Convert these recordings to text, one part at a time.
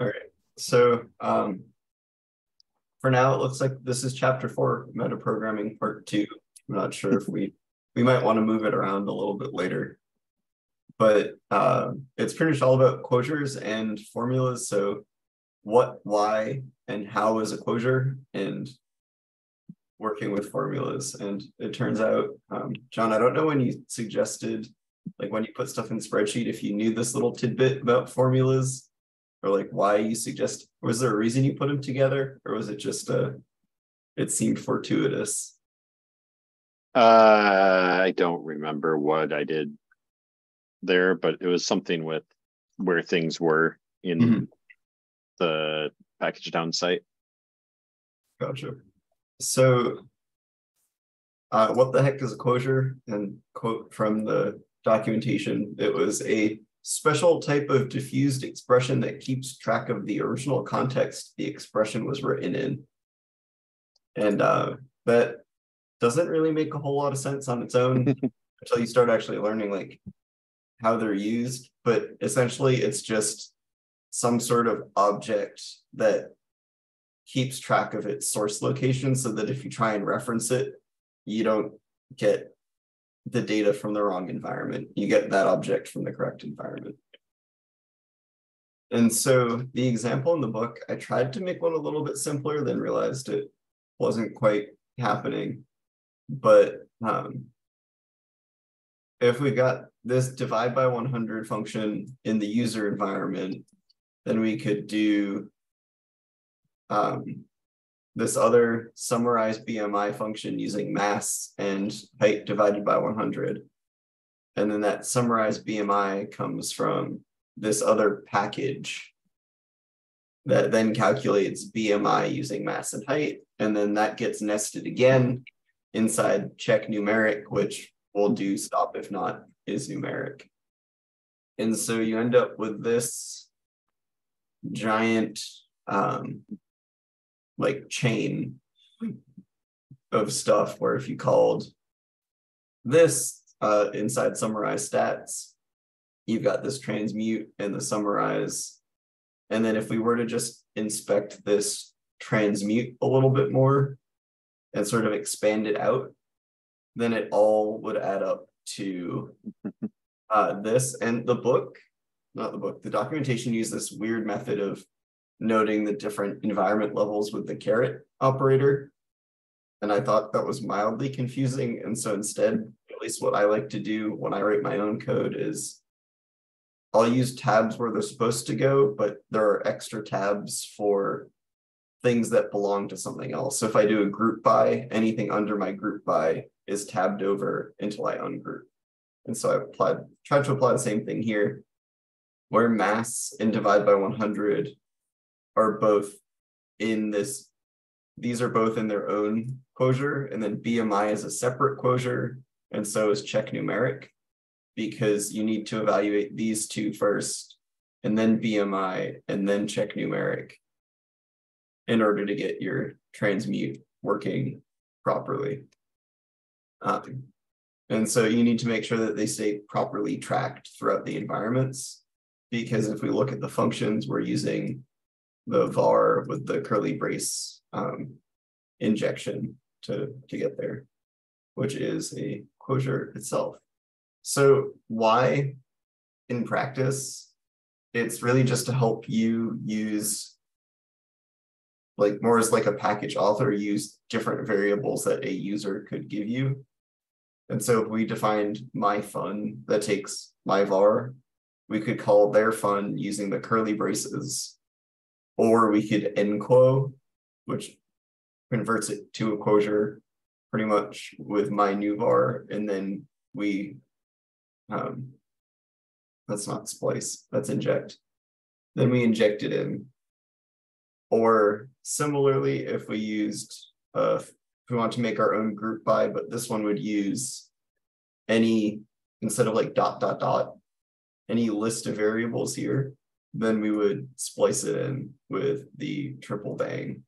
All right. So um, for now, it looks like this is chapter four, metaprogramming part two. I'm not sure if we we might want to move it around a little bit later. But uh, it's pretty much all about quosures and formulas. So what, why, and how is a quosure and working with formulas. And it turns out, um, John, I don't know when you suggested, like when you put stuff in spreadsheet, if you knew this little tidbit about formulas or like why you suggest, was there a reason you put them together or was it just a, it seemed fortuitous? Uh, I don't remember what I did there, but it was something with where things were in mm-hmm. the pkgdown site. Gotcha. So, uh, what the heck is a quosure? And quote from the documentation, it was a special type of diffused expression that keeps track of the original context the expression was written in. And uh, that doesn't really make a whole lot of sense on its own until you start actually learning like how they're used. But essentially, it's just some sort of object that keeps track of its source location so that if you try and reference it, you don't get the data from the wrong environment. You get that object from the correct environment. And so the example in the book, I tried to make one a little bit simpler, then realized it wasn't quite happening. But um, if we got this divide by 100 function in the user environment, then we could do um, this other summarized BMI function using mass and height divided by 100. And then that summarized BMI comes from this other package that then calculates BMI using mass and height. And then that gets nested again inside check numeric, which will do stop if not is numeric. And so you end up with this giant um, like chain of stuff where if you called this uh, inside summarize stats, you've got this transmute and the summarize. And then if we were to just inspect this transmute a little bit more, and sort of expand it out, then it all would add up to uh, this. And the book, not the book, the documentation used this weird method of noting the different environment levels with the caret operator. And I thought that was mildly confusing. And so instead, at least what I like to do when I write my own code is I'll use tabs where they're supposed to go, but there are extra tabs for things that belong to something else. So if I do a group by, anything under my group by is tabbed over until I ungroup. And so I applied, tried to apply the same thing here, where mass and divide by 100 are both in this, these are both in their own quosure, and then BMI is a separate quosure, and so is check numeric, because you need to evaluate these two first, and then BMI, and then check numeric in order to get your transmute working properly. Um, and so you need to make sure that they stay properly tracked throughout the environments, because if we look at the functions, we're using the var with the curly brace um, injection to, to get there, which is a quosure itself. So why in practice, it's really just to help you use like more as like a package author use different variables that a user could give you. And so if we defined my fun that takes my var, we could call their fun using the curly braces, or we could enquo, which converts it to a quosure pretty much with my new var, and then we um, that's not splice, that's inject. Then we inject it in or similarly, if we used, uh, if we want to make our own group by, but this one would use any, instead of like dot, dot, dot, any list of variables here, then we would splice it in with the triple bang.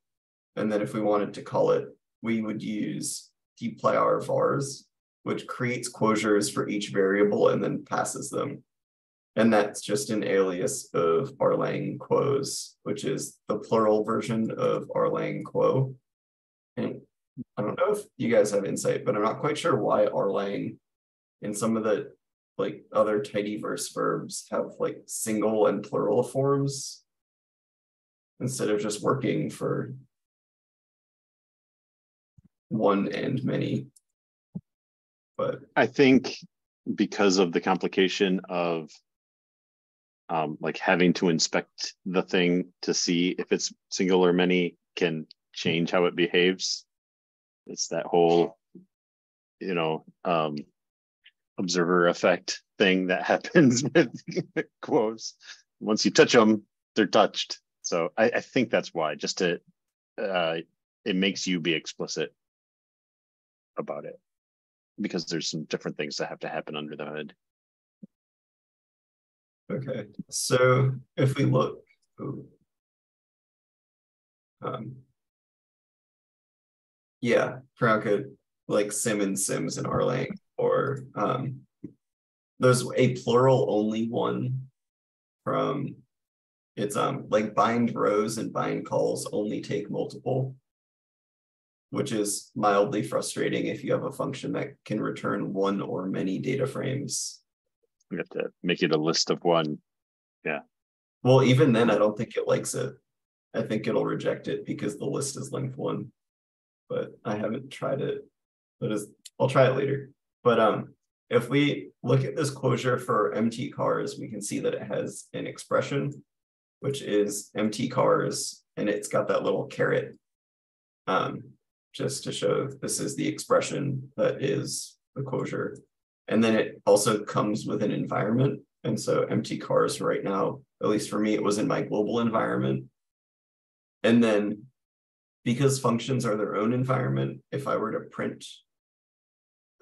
And then if we wanted to call it, we would use dplyr vars, which creates quosures for each variable and then passes them. and that's just an alias of rlang quos, which is the plural version of rlang quo. And I don't know if you guys have insight, but I'm not quite sure why rlang in some of the like other tidyverse verbs have like single and plural forms instead of just working for one and many. But I think because of the complication of um, like having to inspect the thing to see if it's single or many can change how it behaves. It's that whole, you know, um, observer effect thing that happens with quos. Once you touch them, they're touched. So I, I think that's why, just to, uh, it makes you be explicit about it because there's some different things that have to happen under the hood. Okay, so if we look, um, yeah, Franca, like Simmons, Sims, and rlang, or um, there's a plural only one from it's um like bind rows and bind cols only take multiple which is mildly frustrating if you have a function that can return one or many data frames. You have to make it a list of one. Yeah. Well, even then, I don't think it likes it. I think it'll reject it because the list is length one. But I haven't tried it. But I'll try it later. But um, if we look at this quosure for mtcars, we can see that it has an expression, which is mtcars, and it's got that little caret. Um, just to show this is the expression that is the quosure. And then it also comes with an environment. And so mtcars right now, at least for me, it was in my global environment. And then because functions are their own environment, if I were to print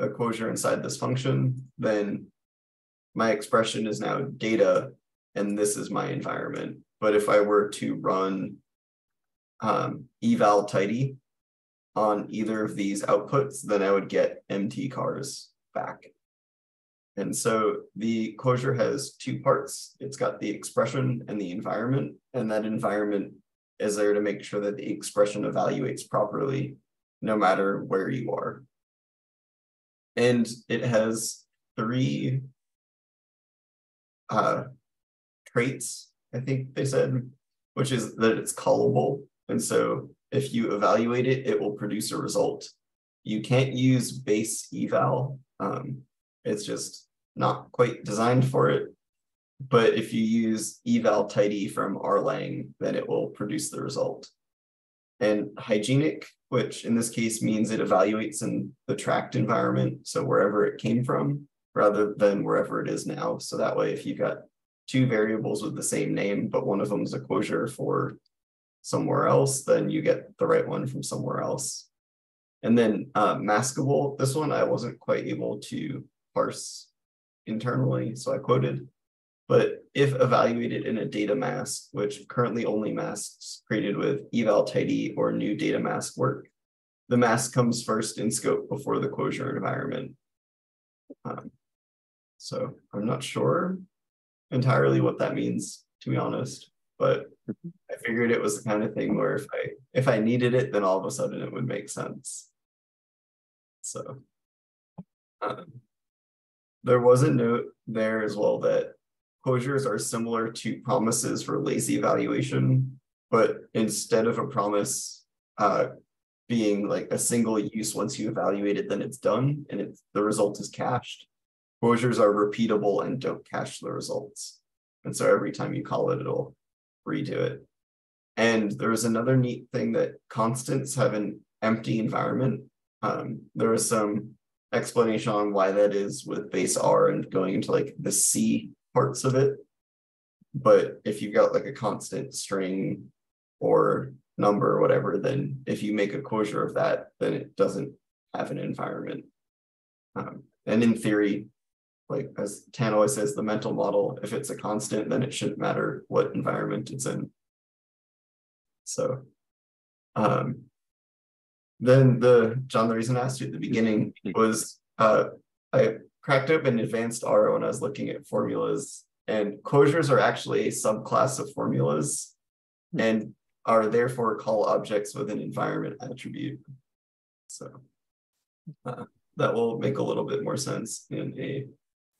a quosure inside this function, then my expression is now data, and this is my environment. But if I were to run um, eval tidy, on either of these outputs, then I would get mtcars back. And so the quosure has two parts. It's got the expression and the environment, and that environment is there to make sure that the expression evaluates properly, no matter where you are. And it has three uh, traits, I think they said, which is that it's callable. And so if you evaluate it, it will produce a result. You can't use base eval. Um, it's just not quite designed for it. But if you use eval tidy from rlang, then it will produce the result. And hygienic, which in this case means it evaluates in the tracked environment, so wherever it came from, rather than wherever it is now. So that way, if you've got two variables with the same name, but one of them is a quosure for somewhere else, then you get the right one from somewhere else. And then uh, maskable, this one I wasn't quite able to parse internally, so I quoted. But if evaluated in a data mask, which currently only masks created with eval tidy or new data mask work, the mask comes first in scope before the quosure environment. Um, so I'm not sure entirely what that means, to be honest, but I figured it was the kind of thing where if I if I needed it, then all of a sudden it would make sense. So um, there was a note there as well that quosures are similar to promises for lazy evaluation, but instead of a promise uh, being like a single use once you evaluate it, then it's done and it's the result is cached. Quosures are repeatable and don't cache the results. And so every time you call it, it'll redo it. And there was another neat thing that constants have an empty environment. Um, there was some explanation on why that is with base R and going into like the C parts of it. But if you've got like a constant string or number or whatever, then if you make a quosure of that, then it doesn't have an environment. Um, and in theory, like as Tan always says, the mental model, if it's a constant, then it shouldn't matter what environment it's in. So um, then the John, the reason I asked you at the beginning was uh, I cracked open advanced R when I was looking at formulas and quosures are actually a subclass of formulas and are therefore call objects with an environment attribute. So uh, that will make a little bit more sense in a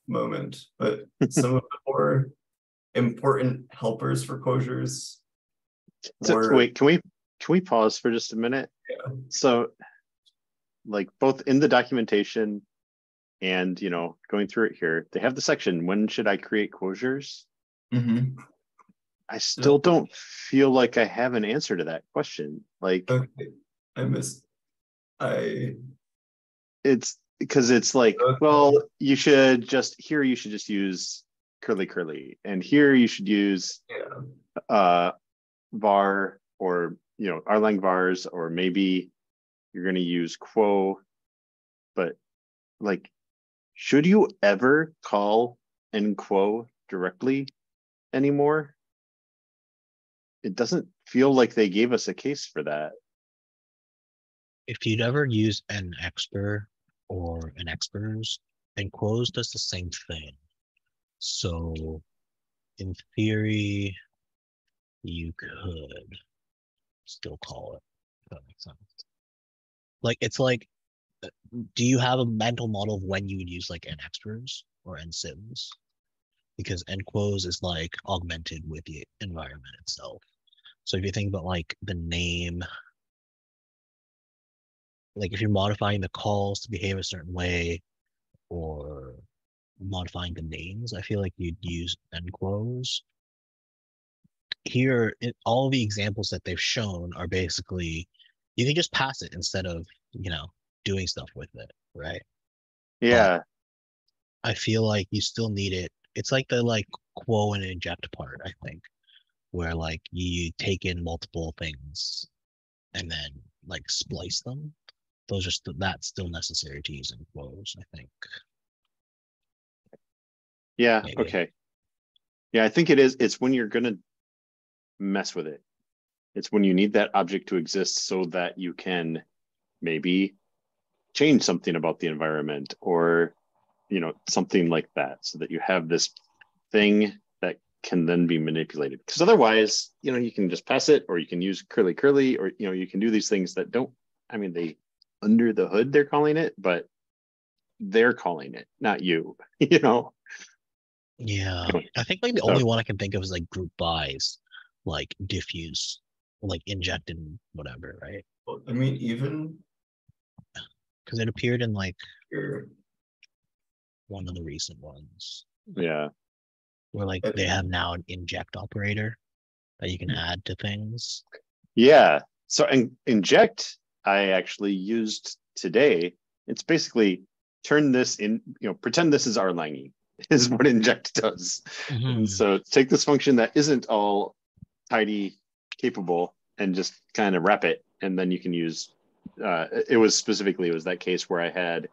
moment, but some of the more important helpers for quosures. So, were- wait, can we can we pause for just a minute? Yeah. So, like both in the documentation and you know going through it here, they have the section when should I create quosures? Mhm. I still don't feel like I have an answer to that question. Like Okay, I miss, I it's because it's like, Okay. well, you should just here you should just use curly curly, and here you should use yeah. uh var or you know rlang vars or maybe you're going to use quo but like should you ever call enquo directly anymore it doesn't feel like they gave us a case for that if you'd ever use an expert or an exprs, and quos does the same thing. So in theory, you could still call it. If that makes sense. Like it's like, uh, do you have a mental model of when you would use like an exprs or ensyms? Because enquos is like augmented with the environment itself. So if you think about like the name like if you're modifying the calls to behave a certain way or modifying the names, I feel like you'd use enquos. Here, it, all the examples that they've shown are basically you can just pass it instead of you know doing stuff with it, right? yeah I feel like you still need it. It's like the like quo and inject part, I think, where like you take in multiple things and then like splice them. Those are still that's still necessary to use in quos, I think. yeah maybe. okay yeah i think it is it's when you're going to mess with it it's when you need that object to exist so that you can maybe change something about the environment or you know something like that so that you have this thing can then be manipulated. Because otherwise you know you can just pass it or you can use curly curly or you know you can do these things that don't i mean they under the hood they're calling it but they're calling it not you you know? Yeah, I think like the so- only one I can think of is like group buys, like diffuse, like inject and whatever, right? I mean, even Because it appeared in like here, one of the recent ones. Yeah where like Uh, they have now an inject operator that you can Hmm. add to things. Yeah. So in, inject, I actually used today. It's basically turn this in, you know, pretend this is our Langy is what inject does. Mhm. So take this function that isn't all tidy capable and just kind of wrap it. And then you can use, uh, it was specifically, it was that case where I had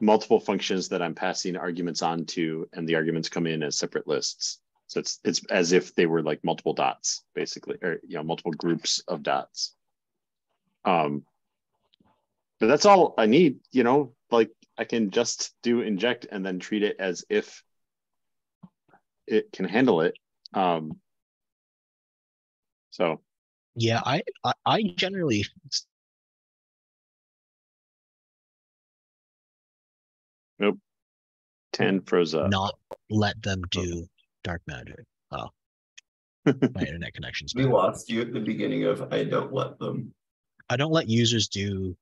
multiple functions that I'm passing arguments on to, and the arguments come in as separate lists. So it's it's as if they were like multiple dots, basically, or you know, multiple groups of dots. Um, but that's all I need, you know, like I can just do inject and then treat it as if it can handle it. Um, so Yeah, I, I I generally s- 10 froze up. not let them do dark magic. Oh, my internet connection's we bad. lost you at the beginning of I don't let them. I don't let users do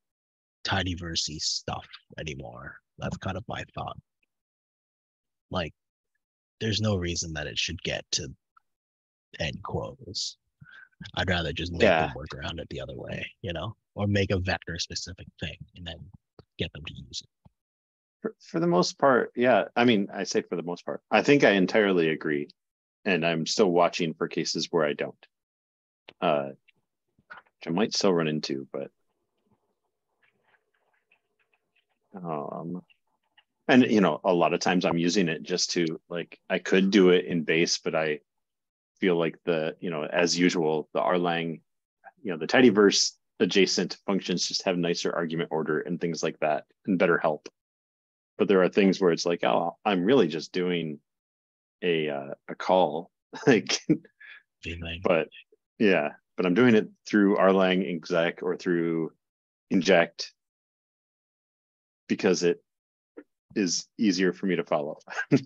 tidyversey stuff anymore. That's kind of my thought. Like, there's no reason that it should get to end quotes. I'd rather just make Yeah. them work around it the other way, you know, or make a vector specific thing and then get them to use it. For, for the most part, yeah. I mean, I say for the most part. I think I entirely agree. And I'm still watching for cases where I don't. Uh which I might still run into, but um and you know, a lot of times I'm using it just to like I could do it in base, but I feel like the, you know, as usual, the rlang, you know, the tidyverse adjacent functions just have nicer argument order and things like that and better help but there are things where it's like oh i'm really just doing a uh, a call. Like but yeah but i'm doing it through rlang exec or through inject because it is easier for me to follow.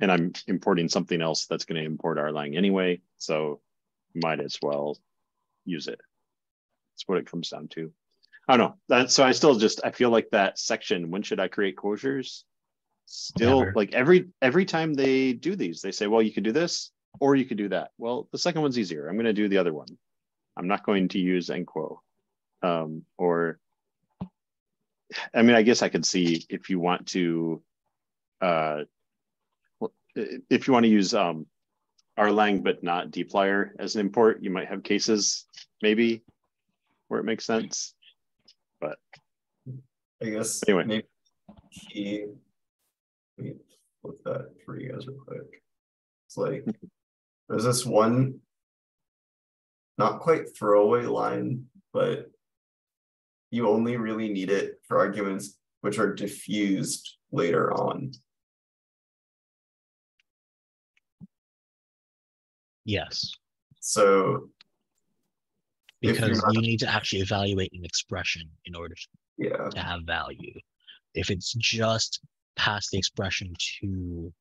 And i'm importing something else that's going to import rlang anyway so might as well use it. That's what it comes down to i don't know. That so i still just i feel like that section when should i create quosures? Still Never. like every every time they do these they say well you could do this or you could do that. Well the second one's easier. I'm going to do the other one. I'm not going to use enquo um, or i mean i guess i could see if you want to uh, if you want to use um, rlang but not dplyr as an import you might have cases maybe where it makes sense I guess Anyway. maybe he let me flip that for you guys real quick. It's like there's this one not quite throwaway line, but you only really need it for arguments which are diffused later on. Yes, So If you're because not- you need to actually evaluate an expression in order yeah, to have value. If it's just pass the expression to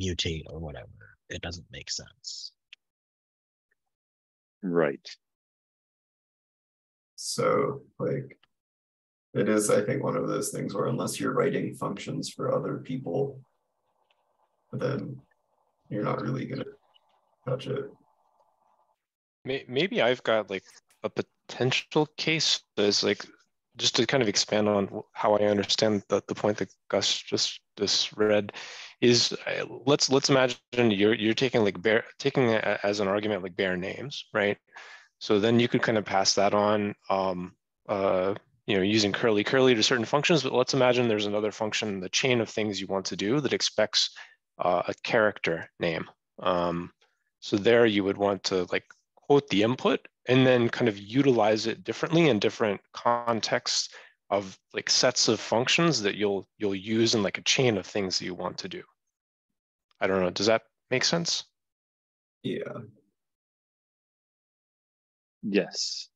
mutate or whatever, it doesn't make sense. right so like it is, I think, one of those things where unless you're writing functions for other people, then you're not really gonna touch it. Maybe I've got like a potential case is like, just to kind of expand on how I understand the, the point that Gus just, just read. Is, uh, let's, let's imagine you're, you're taking like bear, taking a- as an argument like bare names, right? So then you could kind of pass that on, um, uh, you know, using curly curly to certain functions, but let's imagine there's another function, the chain of things you want to do that expects uh, a character name. Um, so there you would want to like quote the input and then kind of utilize it differently in different contexts of like sets of functions that you'll you'll use in like a chain of things that you want to do. I don't know, does that make sense? Yeah, yes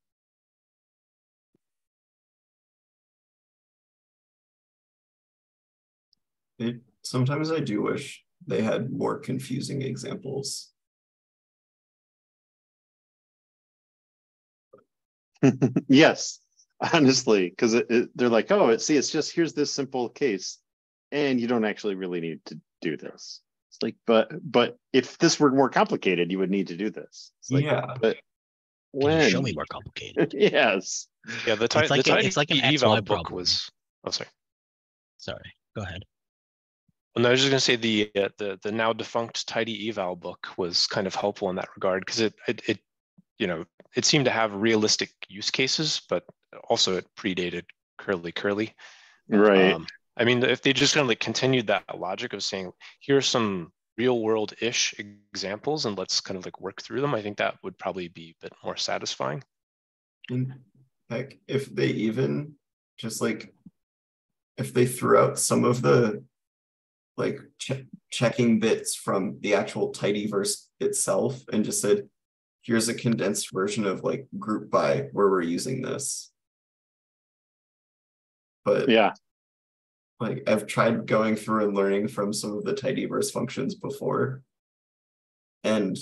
it, sometimes I do wish they had more confusing examples. yes honestly because it, it- they're like oh it, see it's just here's this simple case and you don't actually really need to do this it's like but but if this were more complicated you would need to do this it's like Yeah. but Can you when show me more complicated. yes Yeah, the type, like the a- tidy it's like an eval XY book problem. was, oh, sorry. Sorry, go ahead. Well, no, I was just gonna say the, uh, the, the now defunct tidy eval book was kind of helpful in that regard, because it, it, it, you know, it seemed to have realistic use cases, but also it predated curly curly. right Um, I mean, if they just kind of like continued that logic of saying, here are some real world ish examples and let's kind of like work through them, I think that would probably be a bit more satisfying. And heck, if they even just like if they threw out some of the like che- checking bits from the actual tidyverse itself and just said, here's a condensed version of like group by where we're using this. But yeah like I've tried going through and learning from some of the tidyverse functions before. And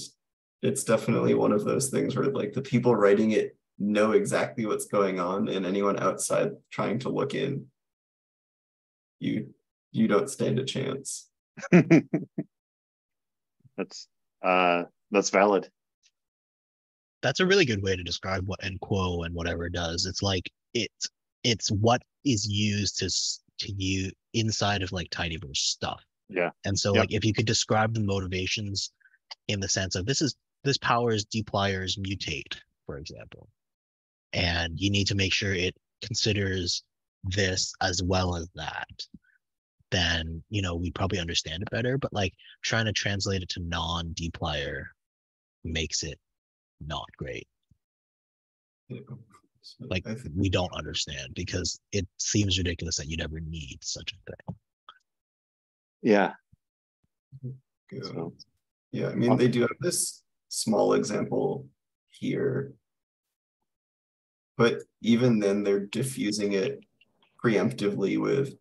it's definitely one of those things where like the people writing it know exactly what's going on and anyone outside trying to look in you you don't stand a chance. that's uh that's valid That's a really good way to describe what enquo and whatever does. It's like it's it's what is used to to you inside of like tidyverse stuff. Yeah. And so Yep. like if you could describe the motivations in the sense of this is this powers dplyr's mutate, for example. And you need to make sure it considers this as well as that. Then you know we probably understand it better. But like trying to translate it to non-dplyr makes it not great. you know. So Like we don't understand because it seems ridiculous that you'd ever need such a thing. yeah so Yeah, I mean, they do have this small example here. But even then, they're diffusing it preemptively with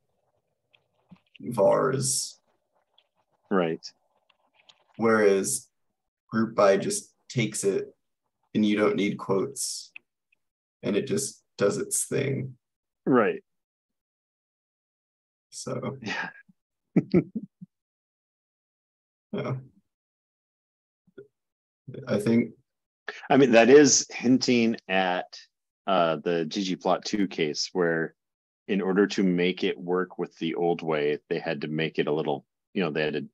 vars, Right. whereas group by just takes it and you don't need quotes and it just does its thing. Right. So, Yeah. yeah. I think, I mean, that is hinting at uh, the ggplot2 case where in order to make it work with the old way, they had to make it a little, you know, they had to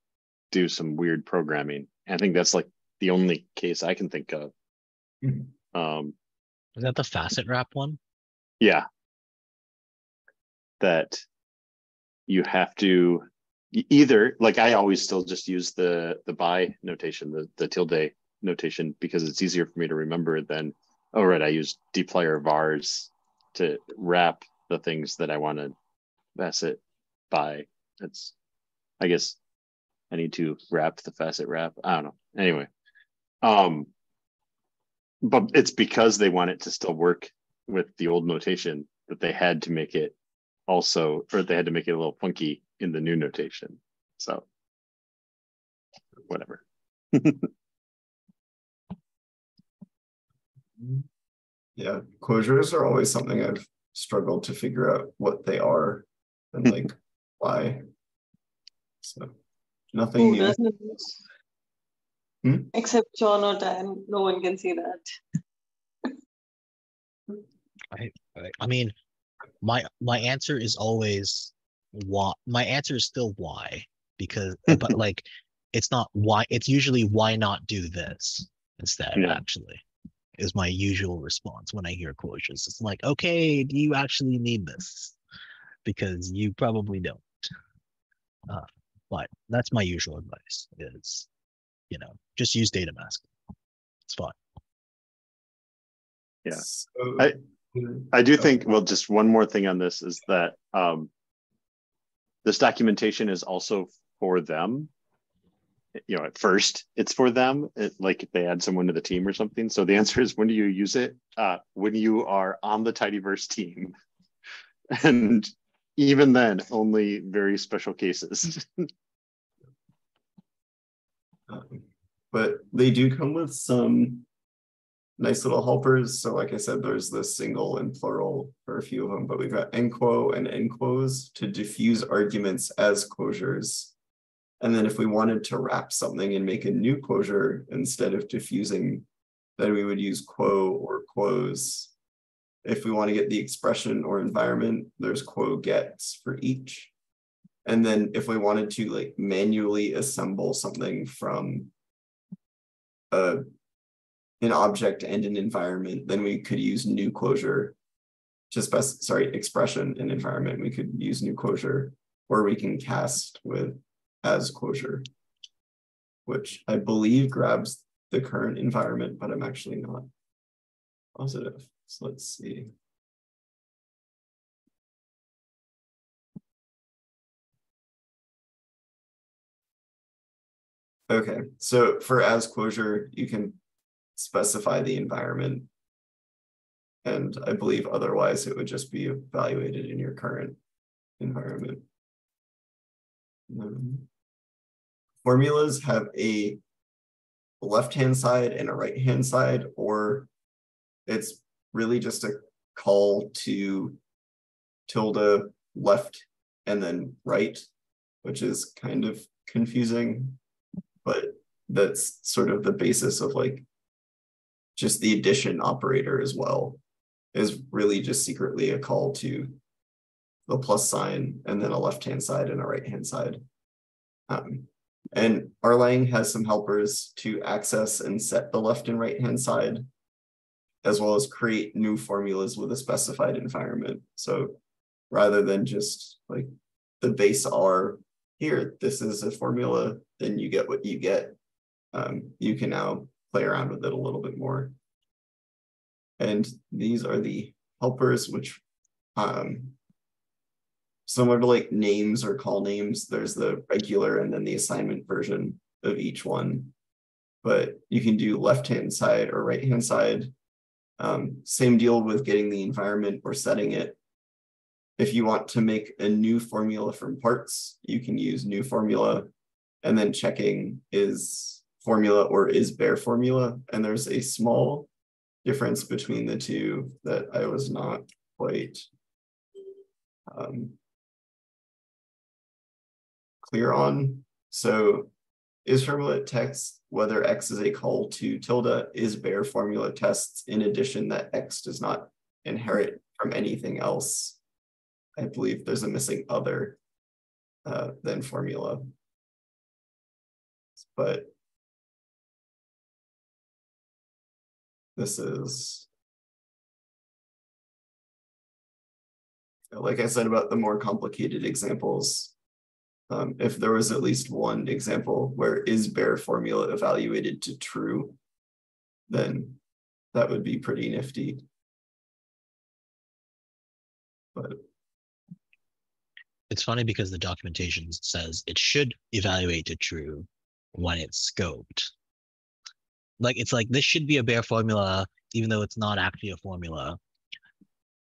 do some weird programming. I think that's like the only case I can think of. Mhm. Um, Is that the facet wrap one? yeah. That you have to either like I always still just use the the by notation, the the tilde notation because it's easier for me to remember than oh right, I use dplyr vars to wrap the things that I want to facet by. That's I guess I need to wrap the facet wrap. I don't know. Anyway. Um but it's because they want it to still work with the old notation that they had to make it also or they had to make it a little funky in the new notation so whatever yeah, quosures are always something I've struggled to figure out what they are and like why. So nothing Who new. Doesn't? Hmm? Except John or Dan, no one can see that. I, I mean, my my answer is always why. My answer is still why because, but like, it's not why. It's usually why not do this instead. Yeah. Actually, is my usual response when I hear quosures. It's like, okay, do you actually need this? Because you probably don't. Uh, but that's my usual advice: is you know just use data mask. It's fine. Yeah. So, I- i do think well just one more thing on this is that um this documentation is also for them you know at first it's for them it, like if they add someone to the team or something so the answer is when do you use it uh when you are on the tidyverse team and even then only very special cases But they do come with some nice little helpers. So like I said, there's the single and plural for a few of them, but we've got enquo and enquos to diffuse arguments as quosures. And then if we wanted to wrap something and make a new quosure instead of diffusing, then we would use quo or quos. If we want to get the expression or environment, there's quo gets for each. And then if we wanted to like manually assemble something from a an object and an environment, then we could use new quosure. Just best, sorry, expression and environment, we could use new quosure, or we can cast with as quosure, which I believe grabs the current environment, but I'm actually not positive. So let's see. Okay, so for as quosure, you can specify the environment. And I believe otherwise it would just be evaluated in your current environment. Um, Formulas have a left-hand side and a right-hand side, or it's really just a call to tilde left and then right, which is kind of confusing but that's sort of the basis of like just the addition operator as well is really just secretly a call to the plus sign and then a left hand side and a right hand side. Um, and rlang has some helpers to access and set the left and right hand side as well as create new formulas with a specified environment. So rather than just like the base R here, this is a formula, then you get what you get. Um, you can now play around with it a little bit more. And these are the helpers, which um, similar to like names or call names, there's the regular and then the assignment version of each one. but you can do left-hand side or right-hand side. Um, same deal with getting the environment or setting it. If you want to make a new formula from parts, you can use new formula and then checking is formula or is bare formula. And there's a small difference between the two that I was not quite um, clear on. So is formula text whether x is a call to tilde is bare formula tests in addition that x does not inherit from anything else. I believe there's a missing other uh, than formula. But this is like I said about the more complicated examples, um, if there was at least one example where is bare formula evaluated to true, then that would be pretty nifty. But It's funny because the documentation says it should evaluate to true when it's scoped. Like it's like this should be a bare formula, even though it's not actually a formula.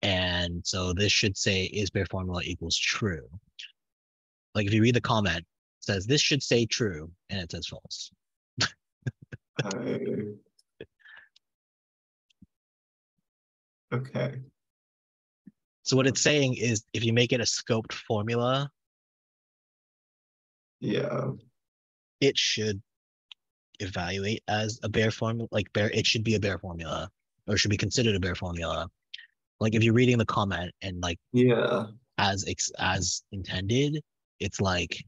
And so this should say is bare formula equals true. Like if you read the comment, says this should say true and it says false. I... Okay, So what it's saying is if you make it a scoped formula, yeah, it should evaluate as a bare formula, like bare, it should be a bare formula or should be considered a bare formula. Like if you're reading the comment and like yeah, as ex- as intended, it's like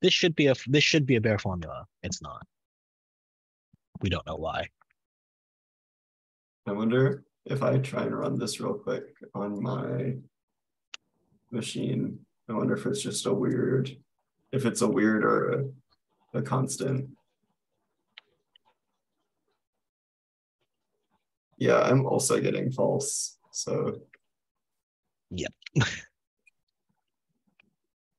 this should be a this should be a bare formula. It's not. We don't know why. I wonder if I try and run this real quick on my machine. I wonder if it's just a weird, if it's a weird or a, a constant. Yeah, I'm also getting false, so. Yep.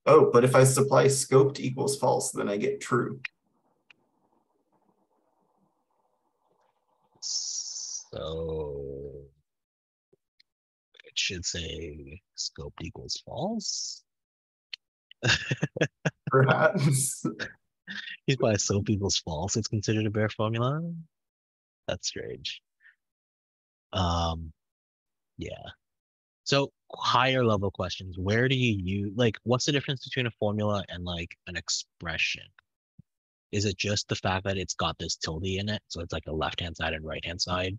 Oh, but if I supply scoped equals false, then I get true. So should say scoped equals false. Perhaps. He's by soap equals false. It's considered a bare formula. That's strange. Um, yeah. So higher level questions. Where do you use like what's the difference between a formula and like an expression? Is it just the fact that it's got this tilde in it, so it's like a left hand side and right hand side?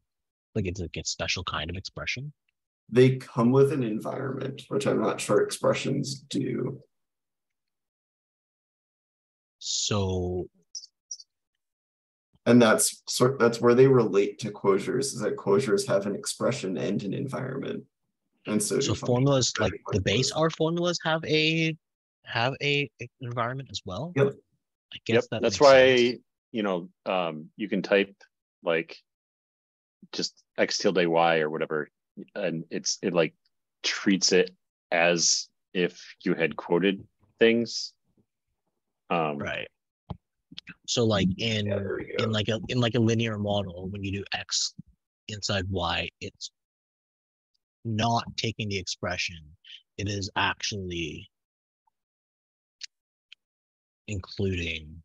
Like it's like a special kind of expression. They come with an environment, which I'm not sure expressions do. So And that's sort that's where they relate to quosures, is that quosures have an expression and an environment. And so, so formulas like the base quosures. R formulas have a have a a environment as well. Yep. I guess Yep, that that's makes sense. why, you know, um, you can type like just X tilde Y or whatever, and it's, it like treats it as if you had quoted things. Um, Right. So like in Yeah, there we go. in like a in like a linear model, when you do X inside Y, it's not taking the expression. It is actually including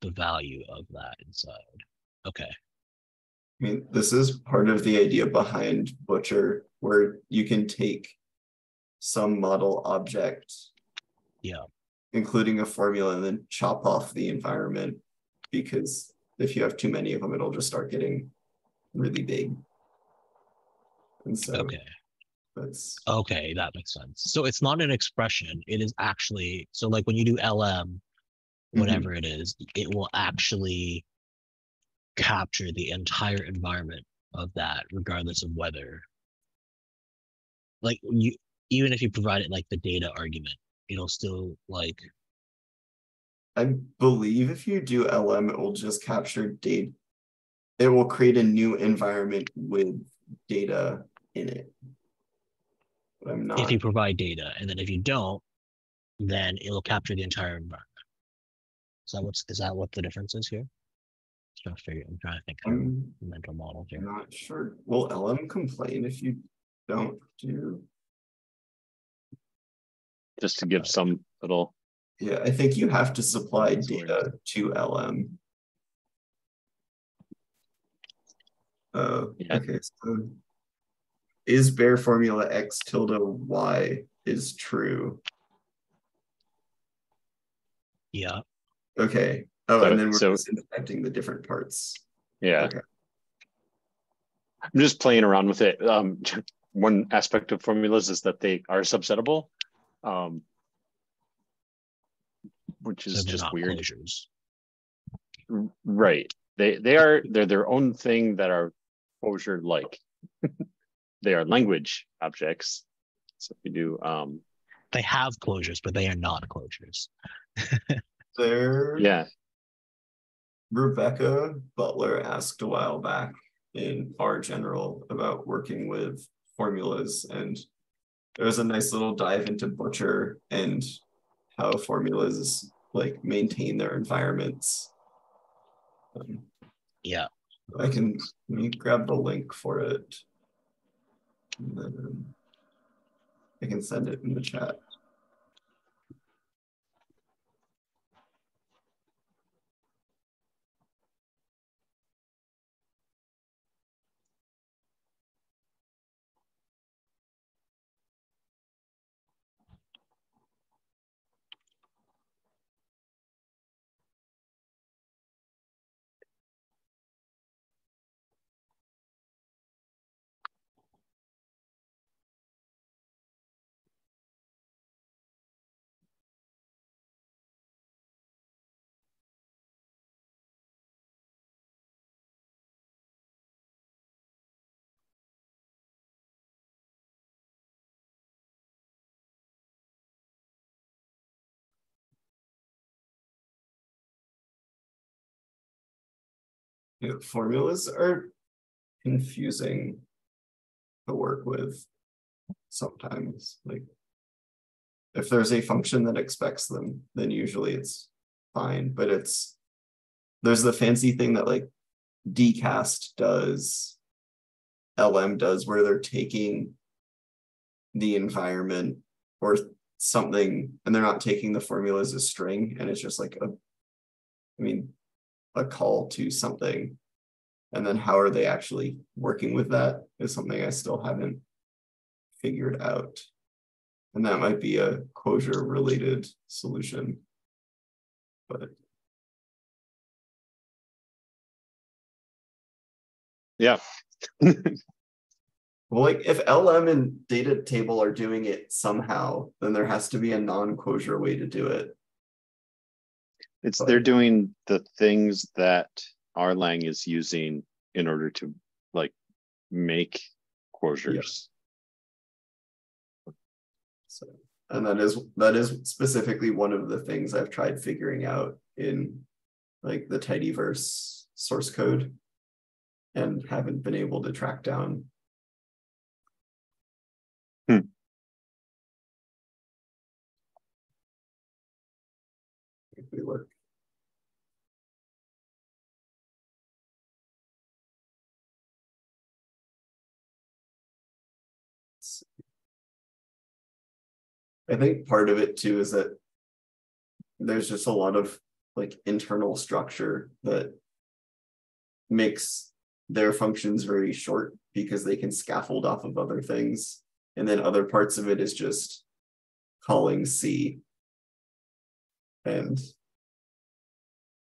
the value of that inside. Okay. I mean, this is part of the idea behind Butcher, where you can take some model object. Yeah. Including a formula and then chop off the environment. Because if you have too many of them, it'll just start getting really big. And so Okay. that's Okay, that makes sense. So it's not an expression. It is actually so like when you do LM, Mhm. whatever it is, it will actually capture the entire environment of that, regardless of whether like you even if you provide it like the data argument, it'll still like I believe if you do LM, it will just capture data. It will create a new environment with data in it. But I'm not. if you provide data, and then if you don't, then it'll capture the entire environment. Is that what's is that what the difference is here? Trying to figure. I'm trying to think of I'm mental model here. not sure. Will LM complain if you don't do? just to give some little, Yeah, I think you have to supply data to LM. Uh, Yeah. okay, so is bare formula X tilde Y is true? Yeah. Okay. Oh, So- and then we're so- just inspecting the different parts. yeah. Okay. I'm just playing around with it. Um, one aspect of formulas is that they are subsettable. Um, which is they're just weird. quosures. Right. They they are they're their own thing that are quosure like. they are language objects. So if you do um They have quosures, but they are not quosures. There. yeah, Rebecca Butler asked a while back in our general about working with formulas and there was a nice little dive into butcher and how formulas like maintain their environments. Um, Yeah. I can let me grab the link for it. And then I can send it in the chat. Formulas are confusing to work with sometimes like if there's a function that expects them then usually it's fine but it's there's the fancy thing that like dcast does lm does where they're taking the environment or something and they're not taking the formula as a string and it's just like a i mean a call to something. And then how are they actually working with that is something I still haven't figured out. And that might be a quosure related solution. But yeah. well, like if LM and data table are doing it somehow, then there has to be a non-quosure way to do it. It's But- they're doing the things that rlang is using in order to like make quosures. So, and that is that is specifically one of the things I've tried figuring out in like the tidyverse source code and haven't been able to track down. Hmm. If we look. I think part of it too is that there's just a lot of like internal structure that makes their functions very short because they can scaffold off of other things. And then other parts of it is just calling C. And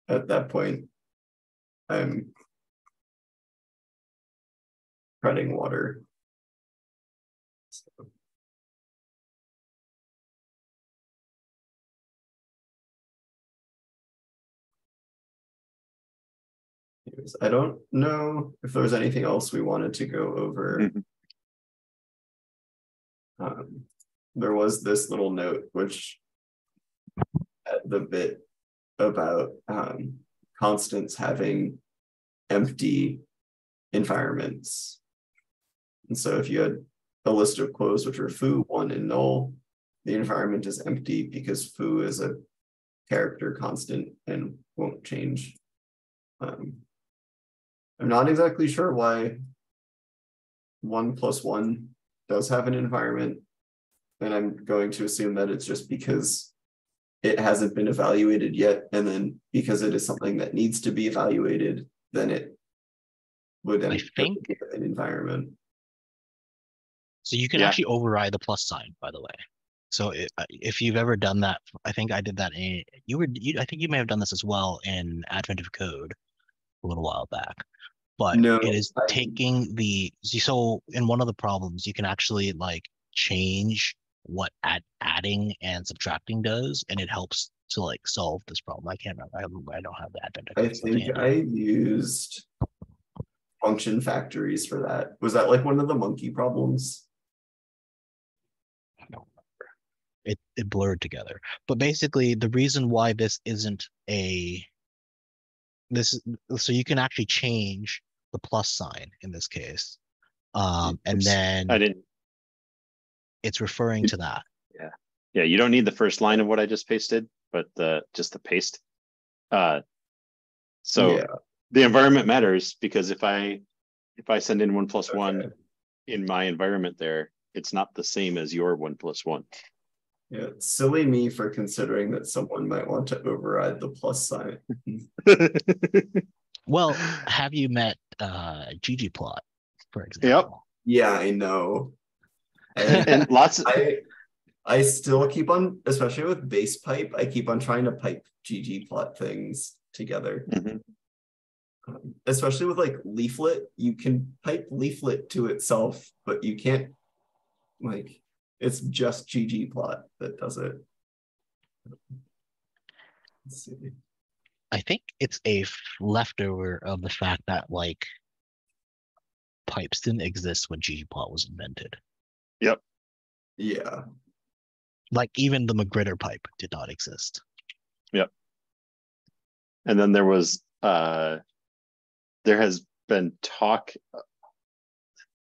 at that point, I'm treading water. I don't know if there was anything else we wanted to go over. Mhm. Um, there was this little note which the bit about um, constants having empty environments. And so if you had a list of quotes which are foo, one, and null, the environment is empty because foo is a character constant and won't change. Um, I'm not exactly sure why one plus one does have an environment. And I'm going to assume that it's just because it hasn't been evaluated yet. And then because it is something that needs to be evaluated, then it would I end up think- being an environment. So you can Yeah. actually override the plus sign, by the way. So i- uh, if you've ever done that, I think I did that in, you were, you, I think you may have done this as well in Advent of Code a little while back. But No, it is taking the, so in one of the problems, you can actually like change what add, adding and subtracting does, and it helps to like solve this problem. I can't remember, I, I don't have that I think. I used function factories for that. Was that like one of the monkey problems? I don't remember. It it blurred together. But basically, the reason why this isn't a this so you can actually change the plus sign in this case. Um, and Oops. then I didn't, it's referring to that. yeah, yeah you don't need the first line of what I just pasted, but the, just the paste. Uh, so Yeah, the environment matters because if I, if I send in one plus okay. one in my environment there, it's not the same as your one plus one. Yeah, silly me for considering that someone might want to override the plus sign. Well, have you met uh ggplot, for example? Yep. Yeah, I know. And And lots, of I I still keep on, especially with base pipe, I keep on trying to pipe ggplot things together. Mhm. Um, especially with like leaflet, you can pipe leaflet to itself, but you can't like it's just ggplot that does it. Let's see. I think it's a leftover of the fact that like pipes didn't exist when ggplot was invented. Yep. Yeah. Like even the magrittr pipe did not exist. Yep. And then there was, uh, there has been talk.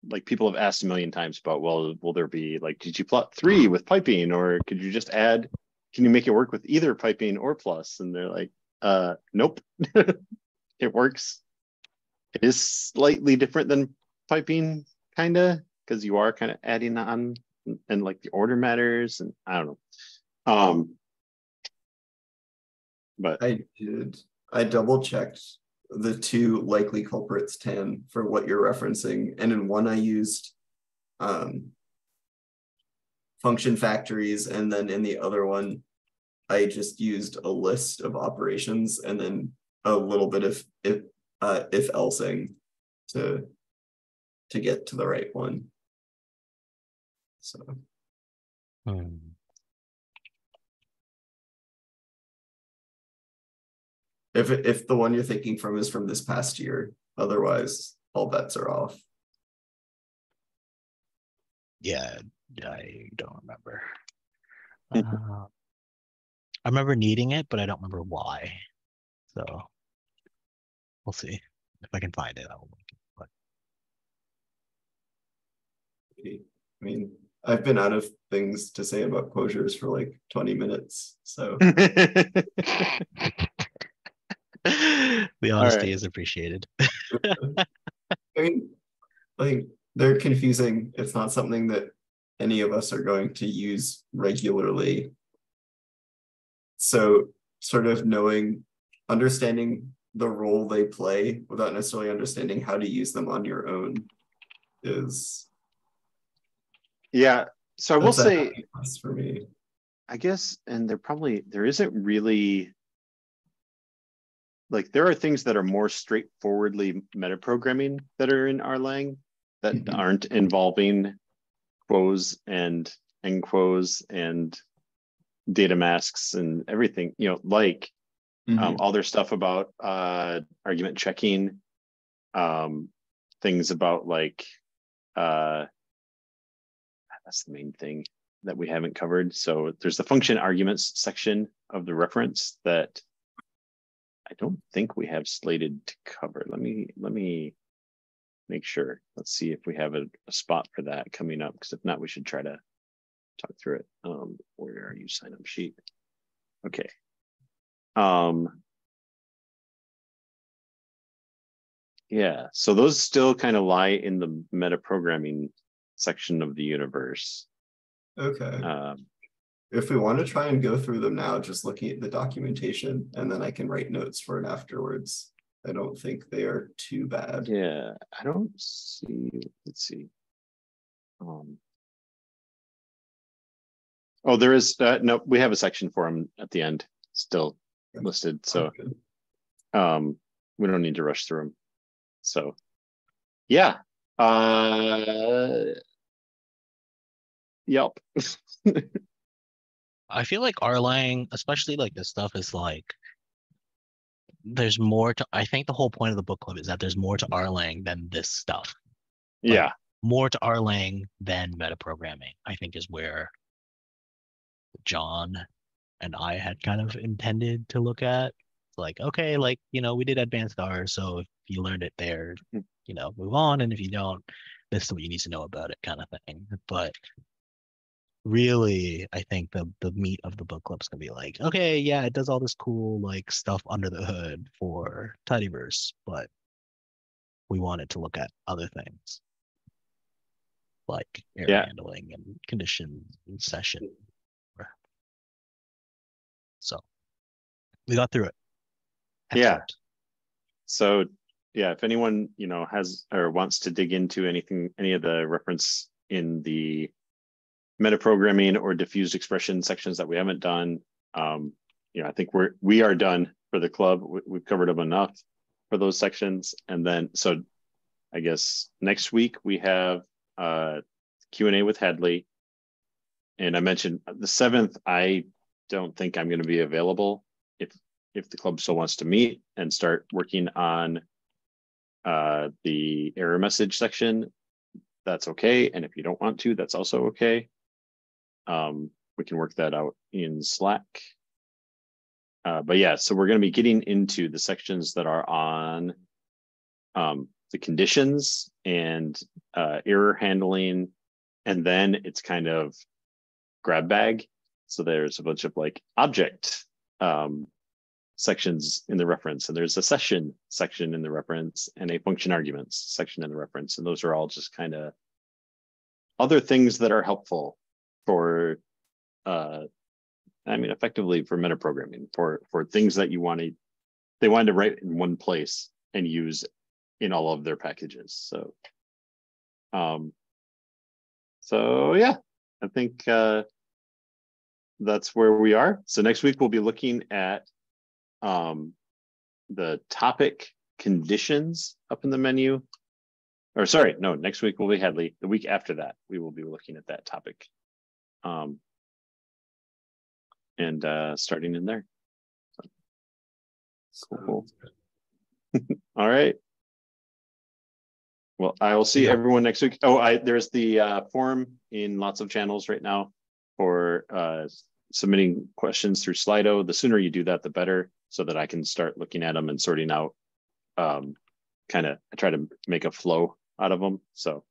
Like people have asked a million times about, well, will there be like ggplot three with piping, or could you just add? Can you make it work with either piping or plus? And they're like, uh, nope. it works. It is slightly different than piping, kinda, because you are kind of adding on, and, and like the order matters, and I don't know. Um, but I did. I double checked the two likely culprits tan for what you're referencing, and in one I used um, function factories, and then in the other one, I just used a list of operations and then a little bit of if uh, if elsing to to get to the right one. So Hmm. If if the one you're thinking from is from this past year, otherwise all bets are off. Yeah, I don't remember. Uh, I remember needing it, but I don't remember why. So we'll see if I can find it. I will. link it, But I mean, I've been out of things to say about quosures for like 20 minutes. So the honesty right. is appreciated. I mean, like they're confusing. It's not something that any of us are going to use regularly. So, sort of knowing, understanding the role they play without necessarily understanding how to use them on your own is yeah. So I will say, for me. I guess, and there probably there isn't really like there are things that are more straightforwardly metaprogramming that are in rlang that Mhm. aren't involving quos and enquos and data masks and everything, you know, like um, all their stuff about uh, argument checking, um, things about like uh, that's the main thing that we haven't covered. So there's the function arguments section of the reference that I don't think we have slated to cover. Let me let me make sure. Let's see if we have a, a spot for that coming up. Because if not, we should try to talk through it. Um, where are you sign up sheet? Okay. Um, Yeah, so those still kind of lie in the meta programming section of the universe. Okay. Um, If we want to try and go through them now, just looking at the documentation, and then I can write notes for it afterwards. I don't think they are too bad. yeah, I don't see, let's see. Um. Oh, there is, uh, no, we have a section for them at the end, still listed, so. Um we don't need to rush through them so yeah uh yelp I feel like rlang, especially like this stuff, is like there's more to. I think the whole point of the book club is that there's more to rlang than this stuff. yeah More to rlang than metaprogramming. I think is where John and I had kind of intended to look at. Like, okay, like you know, we did advanced R, so if you learned it there, Mm. you know, move on, and if you don't, this is what you need to know about it, kind of thing. But really, I think the the meat of the book club's gonna be like, okay, yeah, it does all this cool like stuff under the hood for Tidyverse, but we wanted to look at other things like air Yeah. handling and conditions and session. So we got through it. Yeah. So yeah if anyone you know has or wants to dig into anything any of the reference in the metaprogramming or diffused expression sections that we haven't done um you know i think we're we are done for the club we, we've covered them enough for those sections and then so i guess next week we have uh q&a with hadley and i mentioned the seventh i don't think i'm going to be available if if the club still wants to meet and start working on uh, the error message section, that's okay. And if you don't want to, that's also okay. Um, we can work that out in Slack. Uh, but yeah, so we're going to be getting into the sections that are on um, the conditions and uh, error handling. And then it's kind of grab bag. So there's a bunch of like object um, sections in the reference and there's a session section in the reference and a function arguments section in the reference and those are all just kind of other things that are helpful for uh i mean effectively for metaprogramming for for things that you want to they want to write in one place and use in all of their packages so um so yeah i think uh that's where we are so next week we'll be looking at um, the topic conditions up in the menu. Or sorry, no, next week will be Hadley. The week after that, we will be looking at that topic. Um, and uh, starting in there. Cool. All right. Well, I will see Yeah. everyone next week. Oh, I there's the uh, forum in lots of channels right now for uh, submitting questions through Slido. The sooner you do that, the better, so that I can start looking at them and sorting out. Um, kind of, I try to make a flow out of them. So